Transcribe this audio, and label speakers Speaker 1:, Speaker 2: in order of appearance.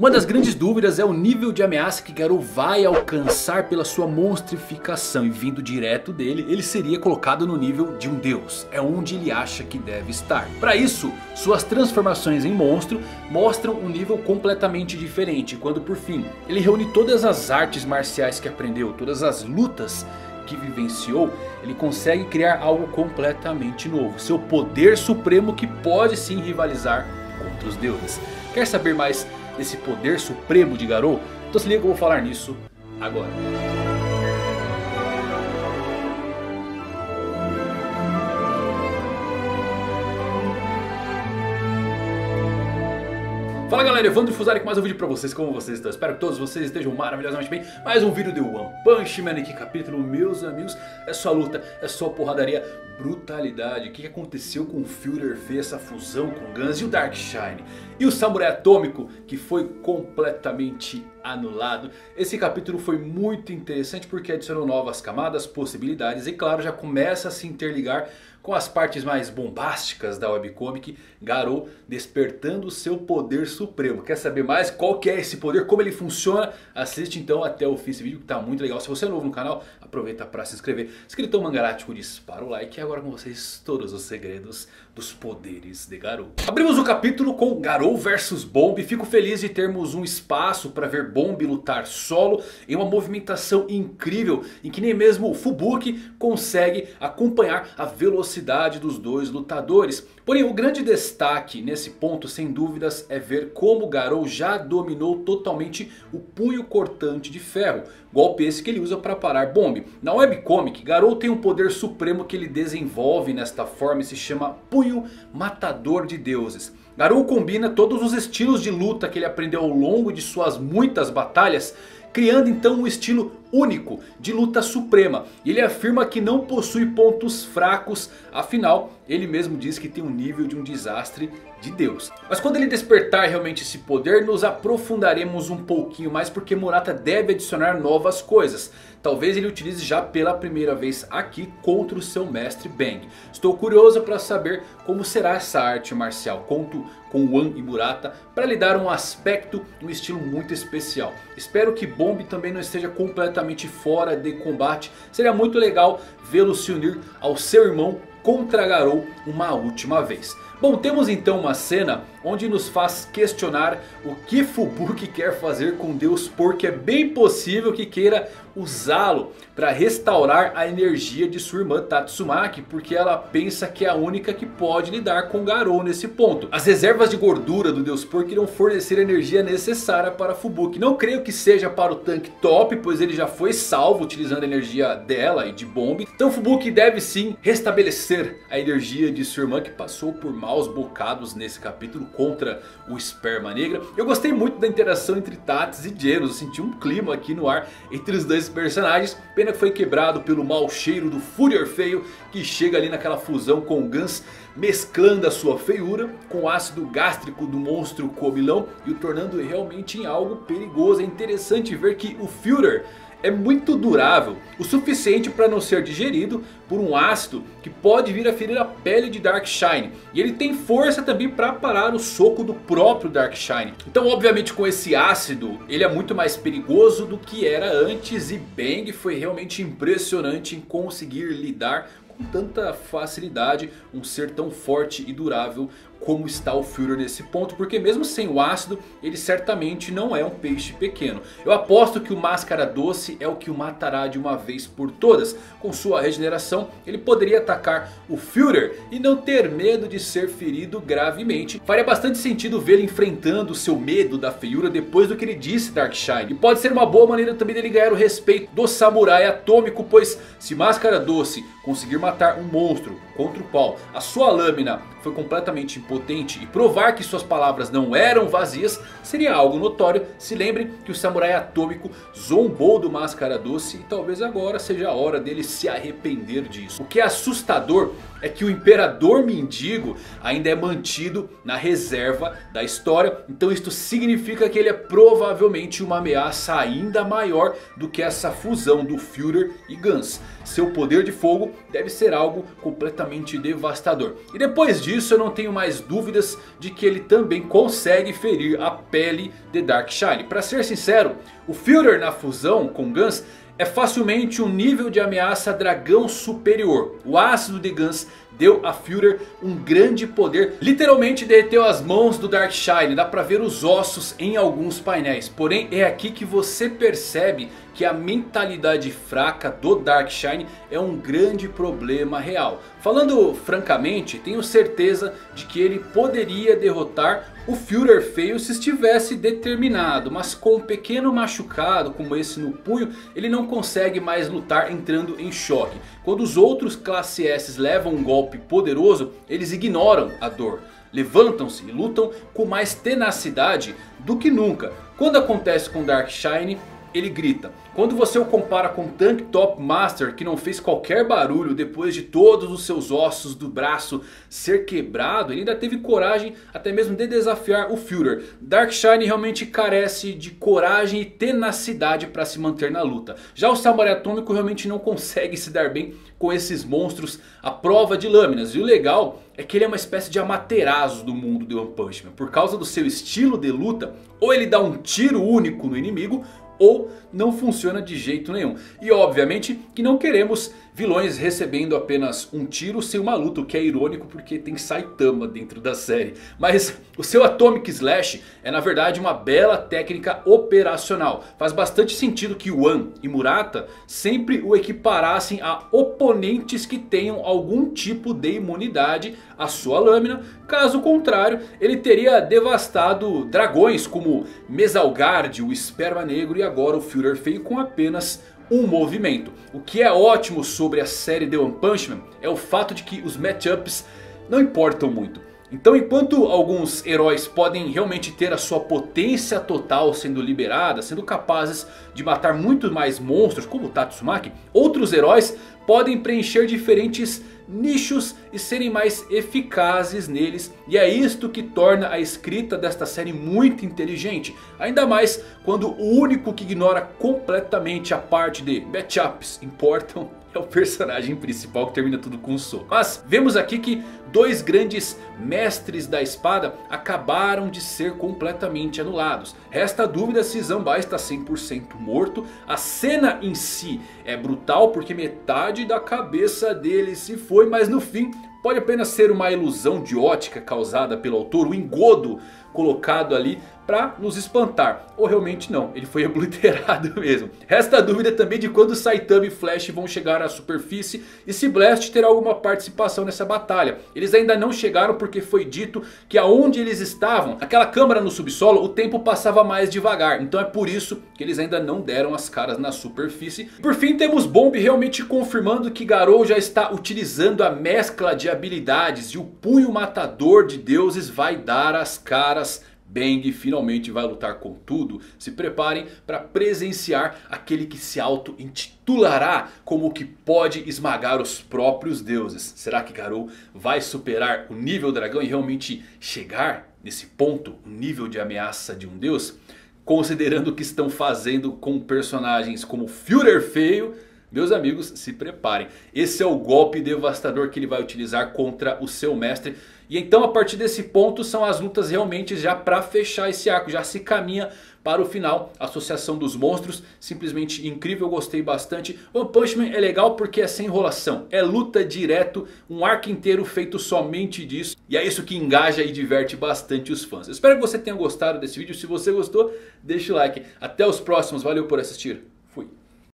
Speaker 1: Uma das grandes dúvidas é o nível de ameaça que Garou vai alcançar pela sua monstrificação. E vindo direto dele, ele seria colocado no nível de um deus. É onde ele acha que deve estar. Para isso, suas transformações em monstro mostram um nível completamente diferente. Quando por fim, ele reúne todas as artes marciais que aprendeu, todas as lutas que vivenciou, ele consegue criar algo completamente novo. Seu poder supremo que pode sim rivalizar contra os deuses. Quer saber mais desse poder supremo de Garou? Então se liga que eu vou falar nisso agora. Fala galera, Evandro Fusari com mais um vídeo pra vocês, como vocês estão? Espero que todos vocês estejam maravilhosamente bem. Mais um vídeo de One Punch Man, que capítulo, meus amigos. É só luta, é só porradaria, brutalidade. O que aconteceu com o Führer fez essa fusão com o Guns e o Darkshine? E o Samurai Atômico, que foi completamente anulado Esse capítulo foi muito interessante porque adicionou novas camadas, possibilidades E claro, já começa a se interligar com as partes mais bombásticas da webcomic, Garou despertando o seu poder supremo. Quer saber mais qual que é esse poder, como ele funciona? Assiste então até o fim desse vídeo que está muito legal. Se você é novo no canal, aproveita para se inscrever. Escritão Mangarático dispara o like e agora com vocês todos os segredos dos poderes de Garou. Abrimos o capítulo com Garou versus Bomb. Fico feliz de termos um espaço para ver Bomb lutar solo em uma movimentação incrível em que nem mesmo o Fubuki consegue acompanhar a velocidade velocidade dos dois lutadores. Porém o grande destaque nesse ponto sem dúvidas é ver como Garou já dominou totalmente o punho cortante de ferro. Golpe esse que ele usa para parar Bomb. Na webcomic Garou tem um poder supremo que ele desenvolve nesta forma e se chama Punho Matador de Deuses. Garou combina todos os estilos de luta que ele aprendeu ao longo de suas muitas batalhas criando então um estilo único de luta suprema. Ele afirma que não possui pontos fracos, afinal ele mesmo diz que tem um nível de um desastre de Deus. Mas quando ele despertar realmente esse poder, nos aprofundaremos um pouquinho mais porque Murata deve adicionar novas coisas. Talvez ele utilize já pela primeira vez aqui contra o seu mestre Bang. Estou curioso para saber como será essa arte marcial. Conto com Wan e Murata para lhe dar um aspecto, um estilo muito especial. Espero que Bomb também não esteja completamente fora de combate. Seria muito legal vê-lo se unir ao seu irmão contra Garou uma última vez. Bom, temos então uma cena onde nos faz questionar o que Fubuki quer fazer com Deus. Porque é bem possível que queira usá-lo para restaurar a energia de sua irmã Tatsumaki. Porque ela pensa que é a única que pode lidar com Garou nesse ponto. As reservas de gordura do Deus Porco irão fornecer a energia necessária para Fubuki. Não creio que seja para o tanque top, pois ele já foi salvo utilizando a energia dela e de Bomb. Então Fubuki deve sim restabelecer a energia de sua irmã que passou por maus bocados nesse capítulo contra o Esperma Negra. Eu gostei muito da interação entre Tats e Genos. Eu senti um clima aqui no ar entre os dois personagens. Pena que foi quebrado pelo mau cheiro do Furior Feio. Que chega ali naquela fusão com o Gans. Mesclando a sua feiura com o ácido gástrico do monstro comilão. E o tornando realmente em algo perigoso. É interessante ver que o Führer é muito durável, o suficiente para não ser digerido por um ácido que pode vir a ferir a pele de Darkshine. E ele tem força também para parar o soco do próprio Darkshine. Então obviamente com esse ácido ele é muito mais perigoso do que era antes. E Bang foi realmente impressionante em conseguir lidar com tanta facilidade um ser tão forte e durável como está o Führer nesse ponto. Porque mesmo sem o ácido, ele certamente não é um peixe pequeno. Eu aposto que o Máscara Doce é o que o matará de uma vez por todas. Com sua regeneração, ele poderia atacar o Führer e não ter medo de ser ferido gravemente. Faria bastante sentido vê-lo enfrentando o seu medo da feiura depois do que ele disse Darkshine. E pode ser uma boa maneira também dele ganhar o respeito do Samurai Atômico. Pois se Máscara Doce conseguir matar um monstro contra o qual a sua lâmina foi completamente impotente e provar que suas palavras não eram vazias seria algo notório. Se lembre que o samurai atômico zombou do Máscara Doce e talvez agora seja a hora dele se arrepender disso. O que é assustador é que o Imperador Mendigo ainda é mantido na reserva da história. Então isto significa que ele é provavelmente uma ameaça ainda maior do que essa fusão do Führer e Gans. Seu poder de fogo deve ser algo completamente devastador. E depois disso eu não tenho mais dúvidas de que ele também consegue ferir a pele de Darkshine. Para ser sincero, o Führer na fusão com Guns é facilmente um nível de ameaça dragão superior. O ácido de Guns deu a Führer um grande poder. Literalmente derreteu as mãos do Darkshine. Dá pra ver os ossos em alguns painéis. Porém é aqui que você percebe que a mentalidade fraca do Darkshine é um grande problema real. Falando francamente, tenho certeza de que ele poderia derrotar o Führer feio se estivesse determinado. Mas com um pequeno machucado como esse no punho, ele não consegue mais lutar entrando em choque. Quando os outros classe S levam um golpe poderoso, eles ignoram a dor. Levantam-se e lutam com mais tenacidade do que nunca. Quando acontece com Darkshine, ele grita. Quando você o compara com Tank Top Master que não fez qualquer barulho depois de todos os seus ossos do braço ser quebrado. Ele ainda teve coragem até mesmo de desafiar o Führer. Darkshine realmente carece de coragem e tenacidade para se manter na luta. Já o Samurai Atômico realmente não consegue se dar bem com esses monstros à prova de lâminas. E o legal é que ele é uma espécie de Amaterasu do mundo de One Punch Man. Por causa do seu estilo de luta, ou ele dá um tiro único no inimigo ou não funciona de jeito nenhum. E obviamente que não queremos vilões recebendo apenas um tiro sem uma luta, o que é irônico porque tem Saitama dentro da série. Mas o seu Atomic Slash é na verdade uma bela técnica operacional. Faz bastante sentido que Wan e Murata sempre o equiparassem a oponentes que tenham algum tipo de imunidade à sua lâmina. Caso contrário, ele teria devastado dragões como Mesalgard, o Esperma Negro e agora o Führer Feio com apenas um movimento. O que é ótimo sobre a série The One Punch Man é o fato de que os matchups não importam muito. Então enquanto alguns heróis podem realmente ter a sua potência total sendo liberada, sendo capazes de matar muito mais monstros como o Tatsumaki, outros heróis podem preencher diferentes nichos e serem mais eficazes neles. E é isto que torna a escrita desta série muito inteligente. Ainda mais quando o único que ignora completamente a parte de matchups importam é o personagem principal que termina tudo com um soco. Mas vemos aqui que dois grandes mestres da espada acabaram de ser completamente anulados. Resta a dúvida se Zambai está 100% morto. A cena em si é brutal porque metade da cabeça dele se foi. Mas no fim pode apenas ser uma ilusão de ótica causada pelo autor. O engodo colocado ali para nos espantar. Ou realmente não, ele foi obliterado mesmo. Resta a dúvida também de quando Saitama e Flash vão chegar à superfície. E se Blast terá alguma participação nessa batalha. Eles ainda não chegaram porque foi dito que aonde eles estavam, aquela câmara no subsolo, o tempo passava mais devagar. Então é por isso que eles ainda não deram as caras na superfície. Por fim temos Bomb realmente confirmando que Garou já está utilizando a mescla de habilidades. E o punho matador de deuses vai dar as caras Bang finalmente vai lutar com tudo. Se preparem para presenciar aquele que se auto-intitulará como o que pode esmagar os próprios deuses. Será que Garou vai superar o nível dragão e realmente chegar nesse ponto, o nível de ameaça de um deus? Considerando o que estão fazendo com personagens como Führer Feio... Meus amigos, se preparem. Esse é o golpe devastador que ele vai utilizar contra o seu mestre. E então a partir desse ponto são as lutas realmente já para fechar esse arco. Já se caminha para o final. Associação dos monstros, simplesmente incrível, gostei bastante. One Punch Man é legal porque é sem enrolação. É luta direto, um arco inteiro feito somente disso. E é isso que engaja e diverte bastante os fãs. Eu espero que você tenha gostado desse vídeo. Se você gostou, deixa o like. Até os próximos, valeu por assistir.